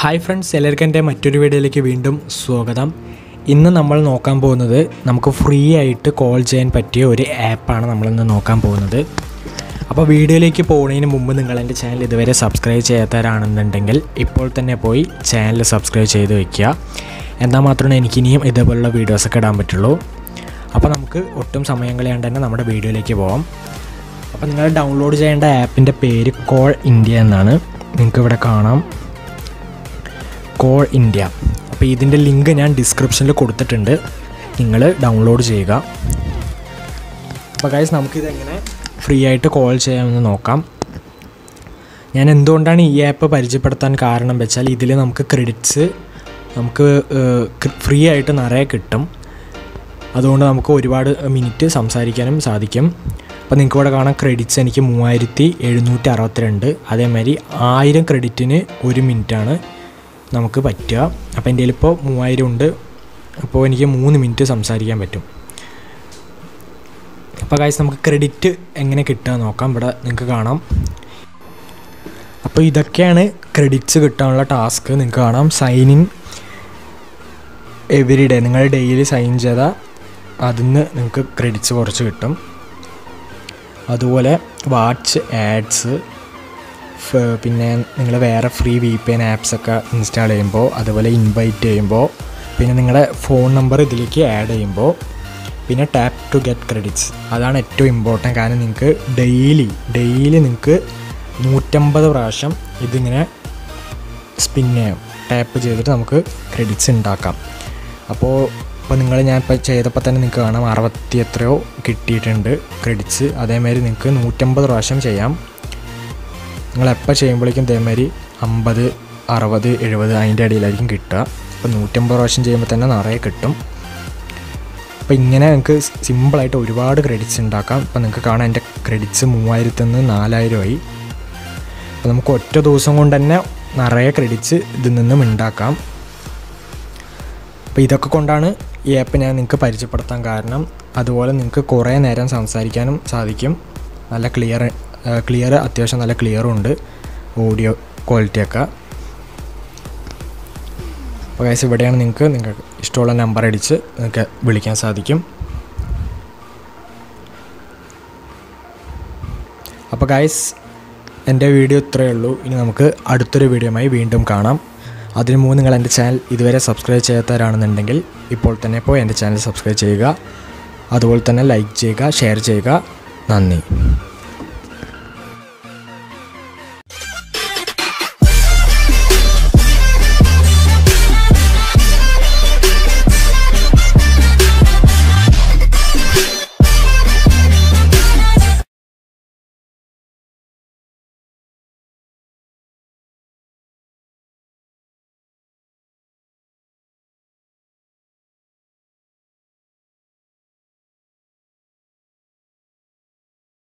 Hi friends എല്ലാവർക്കും എന്റെ മറ്റൊരു വീഡിയോയിലേക്ക് വീണ്ടും സ്വാഗതം. ഇന്ന് നമ്മൾ നോക്കാൻ പോകുന്നത് നമുക്ക് ഫ്രീ ആയിട്ട് കോൾ ചെയ്യാൻ പറ്റിയ ഒരു ആപ്പാണ് നമ്മളിന്ന് നോക്കാൻ പോകുന്നത്. അപ്പോൾ വീഡിയോയിലേക്ക് പോകുന്നതിന് മുമ്പ് നിങ്ങൾ എന്റെ ചാനൽ ഇതുവരെ സബ്സ്ക്രൈബ് ചെയ്യാത്തവരാണെന്നുണ്ടെങ്കിൽ ഇപ്പോൾ തന്നെ പോയി ചാനൽ സബ്സ്ക്രൈബ് ചെയ്ത് വയ്ക്കുക എന്നാൽ മാത്രമേ എനിക്ക് ഇനിയും ഇതേപോലുള്ള വീഡിയോസൊക്കെ ഇടാൻ പറ്റുള്ളൂ. അപ്പോൾ നമുക്ക് ഒട്ടും സമയം കളയാണ്ട് തന്നെ നമ്മുടെ വീഡിയോയിലേക്ക് പോകാം അപ്പോൾ നിങ്ങൾ ഡൗൺലോഡ് ചെയ്യേണ്ട ആപ്പിന്റെ പേര് കോൾ ഇന്ത്യ എന്നാണ്. നിങ്ങൾക്ക് ഇവിടെ കാണാം. കോൾ ഇന്ത്യ അപ്പോൾ ഇതിന്റെ ലിങ്ക് ഞാൻ ഡിസ്ക്രിപ്ഷനിൽ കൊടുത്തിട്ടുണ്ട്. നിങ്ങൾ ഡൗൺലോഡ് ചെയ്യുക. അപ്പോൾ ഗൈസ് നമുക്കിതെങ്ങനെ ഫ്രീ ആയിട്ട് കോൾ ചെയ്യാമെന്ന് നോക്കാം. ഞാൻ എന്തുകൊണ്ടാണ് ഈ ആപ്പ് പരിചയപ്പെടുത്താൻ കാരണം വെച്ചാൽ ഇതിൽ നമുക്ക് ക്രെഡിറ്റ്സ് നമുക്ക് ഫ്രീ ആയിട്ട് നിറയെ കിട്ടും. അതുകൊണ്ട് നമുക്ക് ഒരുപാട് മിനിറ്റ് സംസാരിക്കാനും സാധിക്കും. അപ്പോൾ നിങ്ങൾക്ക് ഇവിടെ കാണാം ക്രെഡിറ്റ്സ് എനിക്ക് മൂവായിരത്തി എഴുന്നൂറ്റി അറുപത്തിരണ്ട്. അതേമാതിരി ആയിരം ക്രെഡിറ്റിന് ഒരു മിനിറ്റാണ് നമുക്ക് പറ്റുക. അപ്പോൾ എന്റെ ഇപ്പോൾ മൂവായിരം ഉണ്ട്. അപ്പോൾ എനിക്ക് മൂന്ന് മിനിറ്റ് സംസാരിക്കാൻ പറ്റും. അപ്പോൾ കാശ് നമുക്ക് ക്രെഡിറ്റ് എങ്ങനെ കിട്ടുക നോക്കാം. ഇവിടെ നിങ്ങൾക്ക് കാണാം. അപ്പോൾ ഇതൊക്കെയാണ് ക്രെഡിറ്റ്സ് കിട്ടാനുള്ള ടാസ്ക് നിങ്ങൾക്ക് കാണാം. സൈൻ ഇൻ എവറി ഡേ നിങ്ങൾ ഡെയിലി സൈൻ ചെയ്താൽ അതിൽ നിന്ന് നിങ്ങൾക്ക് ക്രെഡിറ്റ്സ് കുറച്ച് കിട്ടും. അതുപോലെ വാച്ച് ആഡ്സ് പിന്നെ നിങ്ങൾ വേറെ ഫ്രീ വി പി എൻ ആപ്സൊക്കെ ഇൻസ്റ്റാൾ ചെയ്യുമ്പോൾ അതുപോലെ ഇൻവൈറ്റ് ചെയ്യുമ്പോൾ പിന്നെ നിങ്ങളുടെ ഫോൺ നമ്പർ ഇതിലേക്ക് ആഡ് ചെയ്യുമ്പോൾ പിന്നെ ടാപ്പ് ടു ഗെറ്റ് ക്രെഡിറ്റ്സ് അതാണ് ഏറ്റവും ഇമ്പോർട്ടന്റ് കാരണം നിങ്ങൾക്ക് ഡെയിലി ഡെയിലി നിങ്ങൾക്ക് നൂറ്റമ്പത് പ്രാവശ്യം ഇതിങ്ങനെ സ്പിൻ ചെയ്യാം. ടാപ്പ് ചെയ്തിട്ട് നമുക്ക് ക്രെഡിറ്റ്സ് ഉണ്ടാക്കാം. അപ്പോൾ ഇപ്പോൾ നിങ്ങൾ ഞാൻ ഇപ്പോൾ ചെയ്തപ്പോൾ തന്നെ നിങ്ങൾക്ക് കാണാം. അറുപത്തി എത്രയോ കിട്ടിയിട്ടുണ്ട് ക്രെഡിറ്റ്സ് അതേമാതിരി നിങ്ങൾക്ക് നൂറ്റമ്പത് പ്രാവശ്യം ചെയ്യാം. നിങ്ങൾ എപ്പോൾ ചെയ്യുമ്പോഴേക്കും ഇതേമാതിരി അമ്പത് അറുപത് എഴുപത് അതിന്റെ ഇടയിലായിരിക്കും കിട്ടുക. അപ്പോൾ നൂറ്റമ്പത് പ്രാവശ്യം ചെയ്യുമ്പോൾ തന്നെ നിറയെ കിട്ടും. അപ്പോൾ ഇങ്ങനെ നിങ്ങൾക്ക് സിമ്പിളായിട്ട് ഒരുപാട് ക്രെഡിറ്റ്സ് ഉണ്ടാക്കാം. ഇപ്പോൾ നിങ്ങൾക്ക് കാണാം എന്റെ ക്രെഡിറ്റ്സ് മൂവായിരത്തിൽ നിന്ന് നാലായിരമായി. അപ്പോൾ നമുക്ക് ഒറ്റ ദിവസം കൊണ്ട് തന്നെ നിറയെ ക്രെഡിറ്റ്സ് ഇതിൽ നിന്നും ഉണ്ടാക്കാം. അപ്പോൾ ഇതൊക്കെ കൊണ്ടാണ് ഈ ആപ്പ് ഞാൻ നിങ്ങൾക്ക് പരിചയപ്പെടുത്താൻ കാരണം. അതുപോലെ നിങ്ങൾക്ക് കുറേ നേരം സംസാരിക്കാനും സാധിക്കും. നല്ല ക്ലിയർ ക്ലിയർ അത്യാവശ്യം നല്ല ക്ലിയറും ഉണ്ട്. ഓഡിയോ ക്വാളിറ്റിയൊക്കെ അപ്പോൾ ഗൈസ് ഇവിടെയാണ് നിങ്ങൾക്ക് നിങ്ങൾക്ക് ഇഷ്ടമുള്ള നമ്പർ അടിച്ച് നിങ്ങൾക്ക് വിളിക്കാൻ സാധിക്കും. അപ്പോൾ ഗൈസ് എന്റെ വീഡിയോ ഇത്രയേ ഉള്ളൂ. ഇനി നമുക്ക് അടുത്തൊരു വീഡിയോയുമായി വീണ്ടും കാണാം. അതിനു മുമ്പ് നിങ്ങൾ എന്റെ ചാനൽ ഇതുവരെ സബ്സ്ക്രൈബ് ചെയ്യാത്തവരാണെന്നുണ്ടെങ്കിൽ ഇപ്പോൾ തന്നെ പോയി എന്റെ ചാനൽ സബ്സ്ക്രൈബ് ചെയ്യുക. അതുപോലെ തന്നെ ലൈക്ക് ചെയ്യുക ഷെയർ ചെയ്യുക. നന്ദി.